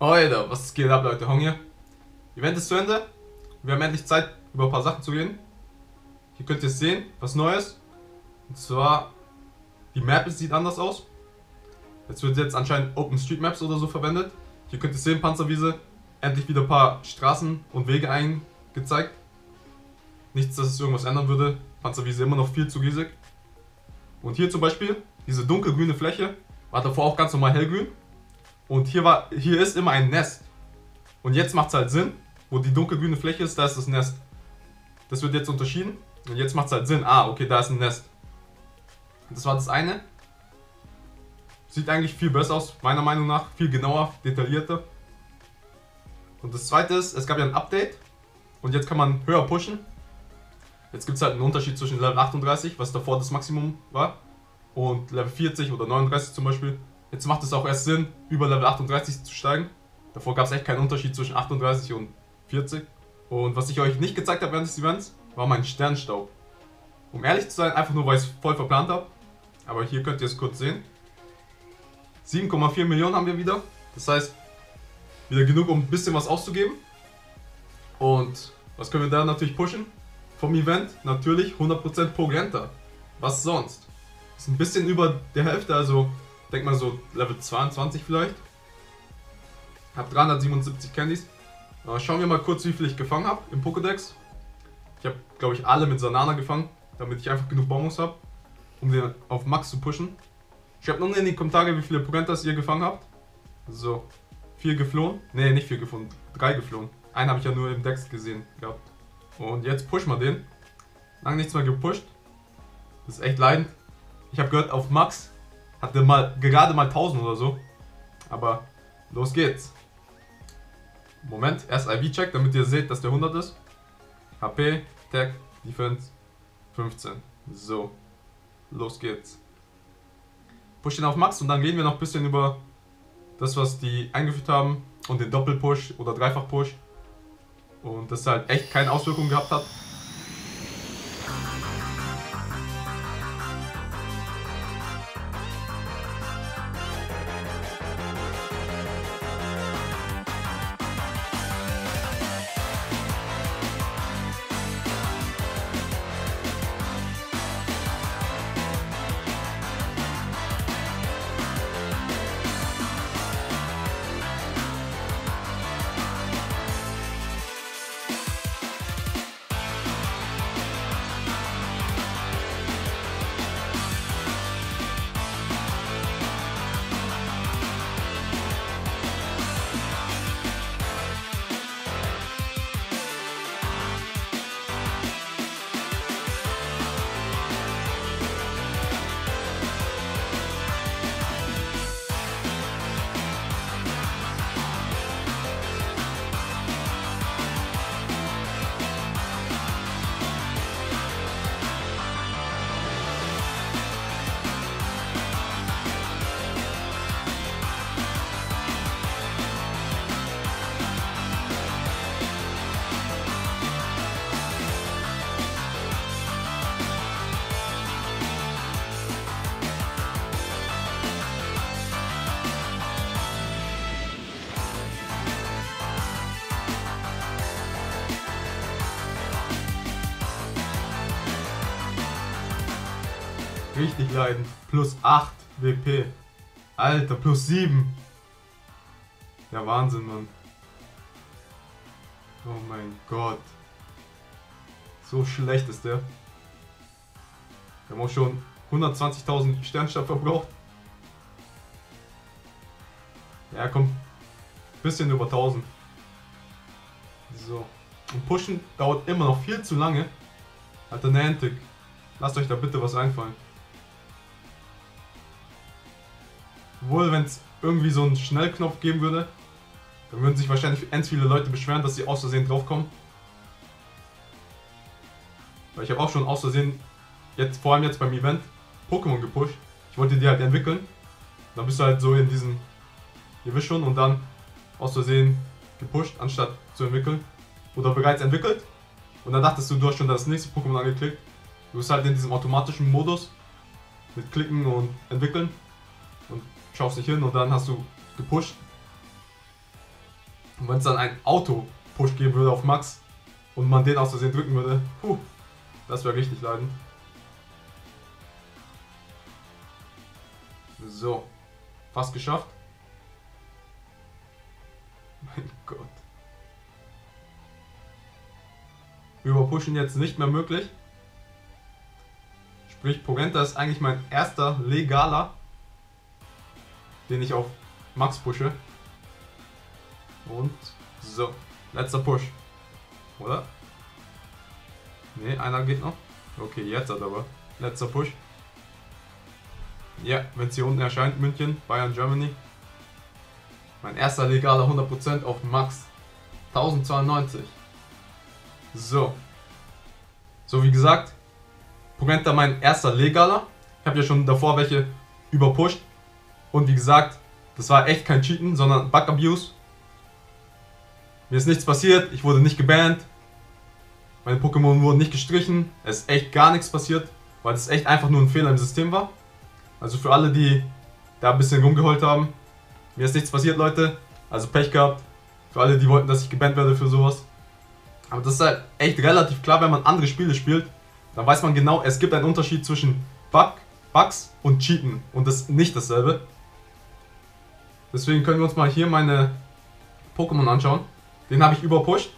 Alter, was geht ab, Leute? Hong hier. Event ist zu Ende. Wir haben endlich Zeit, über ein paar Sachen zu reden. Hier könnt ihr sehen, was Neues. Und zwar, die Map sieht anders aus. Jetzt wird jetzt anscheinend OpenStreetMaps oder so verwendet. Hier könnt ihr sehen, Panzerwiese. Endlich wieder ein paar Straßen und Wege eingezeigt. Nichts, dass es irgendwas ändern würde. Panzerwiese immer noch viel zu riesig. Und hier zum Beispiel, diese dunkelgrüne Fläche, war davor auch ganz normal hellgrün. Und hier, war, hier ist immer ein Nest. Und jetzt macht es halt Sinn, wo die dunkelgrüne Fläche ist, da ist das Nest. Das wird jetzt unterschieden. Und jetzt macht es halt Sinn. Ah, okay, da ist ein Nest. Das war das eine. Sieht eigentlich viel besser aus, meiner Meinung nach. Viel genauer, detaillierter. Und das zweite ist, es gab ja ein Update. Und jetzt kann man höher pushen. Jetzt gibt es halt einen Unterschied zwischen Level 38, was davor das Maximum war, und Level 40 oder 39 zum Beispiel. Jetzt macht es auch erst Sinn, über Level 38 zu steigen. Davor gab es echt keinen Unterschied zwischen 38 und 40. Und was ich euch nicht gezeigt habe während des Events, war mein Sternstaub. Um ehrlich zu sein, einfach nur, weil ich es voll verplant habe. Aber hier könnt ihr es kurz sehen. 7,4 Millionen haben wir wieder. Das heißt, wieder genug, um ein bisschen was auszugeben. Und was können wir da natürlich pushen? Vom Event natürlich 100% Pogenta. Was sonst? Ist ein bisschen über der Hälfte, also denk mal so Level 22 vielleicht. Hab 377 Candies. Äh, schauen wir mal kurz, wie viel ich gefangen habe im Pokédex. Ich habe, glaube ich, alle mit Sanana gefangen, damit ich einfach genug Bonbons habe, um den auf Max zu pushen. Schreibt unten in die Kommentare, wie viele Pokentas ihr gefangen habt. So, vier geflohen. Ne, nicht vier geflohen, drei geflohen. Einen habe ich ja nur im Dex gesehen gehabt. Und jetzt pushen wir den. Lange nichts mehr gepusht. Das ist echt leidend. Ich habe gehört, auf Max hatte mal gerade mal 1000 oder so. Aber los geht's. Moment, erst IV-Check, damit ihr seht, dass der 100 ist. HP, Tag, Defense, 15. So, los geht's. Push den auf Max und dann reden wir noch ein bisschen über das, was die eingeführt haben und den Doppelpush oder Dreifach-Push. Und das halt echt keine Auswirkungen gehabt hat. Richtig leiden. Plus 8 WP. Alter, plus 7. Ja, Wahnsinn, Mann. Oh mein Gott. So schlecht ist der. Wir haben auch schon 120.000 Sternstab verbraucht. Ja, kommt bisschen über 1000. So. Und pushen dauert immer noch viel zu lange. Alter, Niantic. Lasst euch da bitte was einfallen. Obwohl, wenn es irgendwie so einen Schnellknopf geben würde, dann würden sich wahrscheinlich ganz viele Leute beschweren, dass sie aus Versehen draufkommen. Weil ich habe auch schon aus Versehen, jetzt, vor allem jetzt beim Event, Pokémon gepusht. Ich wollte die halt entwickeln. Dann bist du halt so in diesem, ihr wisst schon, und dann aus Versehen gepusht, anstatt zu entwickeln. Oder bereits entwickelt. Und dann dachtest du, du hast schon das nächste Pokémon angeklickt. Du bist halt in diesem automatischen Modus mit Klicken und Entwickeln und schaust dich hin und dann hast du gepusht. Und wenn es dann ein Auto-Push geben würde auf Max und man den aus Versehen drücken würde, puh, das wäre richtig leiden. So, fast geschafft. Mein Gott. Überpushen jetzt nicht mehr möglich. Sprich, Pogenta ist eigentlich mein erster legaler, den ich auf Max pushe. Und so, letzter Push. Oder? Ne, einer geht noch. Okay, jetzt hat aber. Letzter Push. Ja, wenn es hier unten erscheint, München, Bayern, Germany. Mein erster legaler 100% auf Max. 1092. So. So wie gesagt, Pogenta mein erster legaler. Ich habe ja schon davor welche überpusht. Und wie gesagt, das war echt kein Cheaten, sondern Bug Abuse. Mir ist nichts passiert, ich wurde nicht gebannt. Meine Pokémon wurden nicht gestrichen. Es ist echt gar nichts passiert, weil es echt einfach nur ein Fehler im System war. Also für alle, die da ein bisschen rumgeheult haben, mir ist nichts passiert, Leute. Also Pech gehabt. Für alle, die wollten, dass ich gebannt werde für sowas. Aber das ist halt echt relativ klar, wenn man andere Spiele spielt. Dann weiß man genau, es gibt einen Unterschied zwischen Bug, Bugs und Cheaten. Und das ist nicht dasselbe. Deswegen können wir uns mal hier meine Pokémon anschauen. Den habe ich überpusht.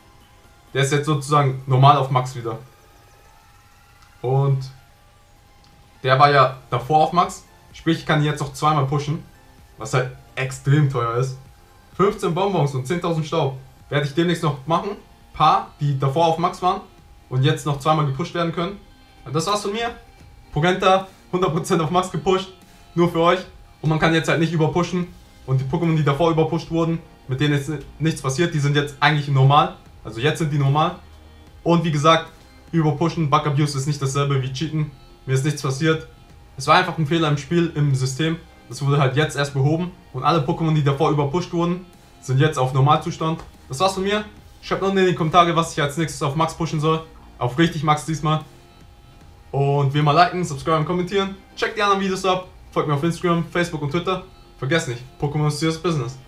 Der ist jetzt sozusagen normal auf Max wieder. Und der war ja davor auf Max. Sprich, ich kann ihn jetzt noch zweimal pushen. Was halt extrem teuer ist. 15 Bonbons und 10.000 Staub. Werde ich demnächst noch machen. Paar, die davor auf Max waren. Und jetzt noch zweimal gepusht werden können. Und das war's von mir. Pogenta 100% auf Max gepusht. Nur für euch. Und man kann jetzt halt nicht überpushen. Und die Pokémon, die davor überpusht wurden, mit denen ist nichts passiert, die sind jetzt eigentlich normal. Also jetzt sind die normal. Und wie gesagt, überpushen, Bug Abuse ist nicht dasselbe wie Cheaten. Mir ist nichts passiert. Es war einfach ein Fehler im Spiel, im System. Das wurde halt jetzt erst behoben. Und alle Pokémon, die davor überpusht wurden, sind jetzt auf Normalzustand. Das war's von mir. Schreibt unten in die Kommentare, was ich als nächstes auf Max pushen soll. Auf richtig Max diesmal. Und wie immer liken, subscriben, kommentieren. Checkt die anderen Videos ab. Folgt mir auf Instagram, Facebook und Twitter. Vergesst nicht, Pokémon ist serious business.